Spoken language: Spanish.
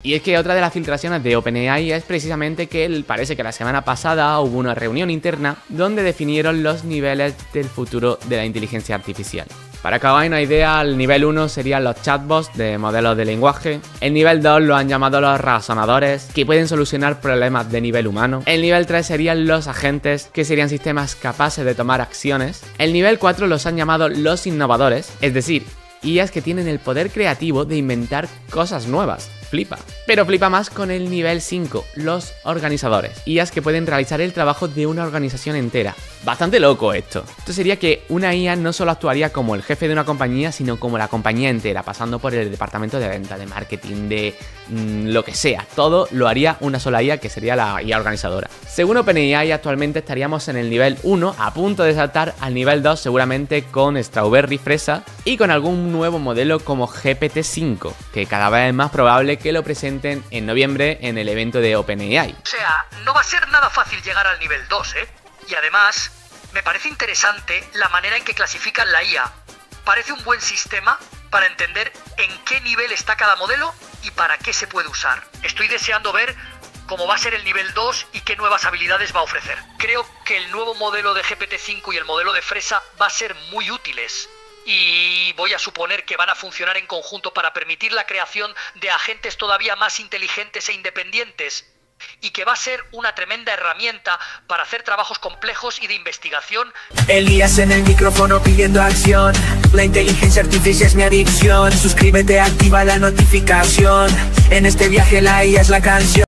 Y es que otra de las filtraciones de OpenAI es precisamente que parece que la semana pasada hubo una reunión interna donde definieron los niveles del futuro de la inteligencia artificial. Para que hagáis una idea, el nivel 1 serían los chatbots de modelos de lenguaje. El nivel 2 lo han llamado los razonadores, que pueden solucionar problemas de nivel humano. El nivel 3 serían los agentes, que serían sistemas capaces de tomar acciones. El nivel 4 los han llamado los innovadores, es decir, IAs que tienen el poder creativo de inventar cosas nuevas flipa. Pero flipa más con el nivel 5, los organizadores. IAs que pueden realizar el trabajo de una organización entera. Bastante loco esto. Esto sería que una IA no solo actuaría como el jefe de una compañía, sino como la compañía entera, pasando por el departamento de venta, de marketing, de mm, lo que sea. Todo lo haría una sola IA que sería la IA organizadora. Según OpenAI, actualmente estaríamos en el nivel 1, a punto de saltar al nivel 2 seguramente con Strawberry Fresa y con algún nuevo modelo como GPT-5, que cada vez es más probable que lo presenten en noviembre en el evento de OpenAI. O sea, no va a ser nada fácil llegar al nivel 2, ¿eh? Y además, me parece interesante la manera en que clasifican la IA. Parece un buen sistema para entender en qué nivel está cada modelo y para qué se puede usar. Estoy deseando ver cómo va a ser el nivel 2 y qué nuevas habilidades va a ofrecer. Creo que el nuevo modelo de GPT-5 y el modelo de Fresa va a ser muy útiles y voy a suponer que van a funcionar en conjunto para permitir la creación de agentes todavía más inteligentes e independientes y que va a ser una tremenda herramienta para hacer trabajos complejos y de investigación. Elías en el micrófono pidiendo acción. La inteligencia artificial es mi adicción. Suscríbete, activa la notificación. En este viaje la IA es la canción.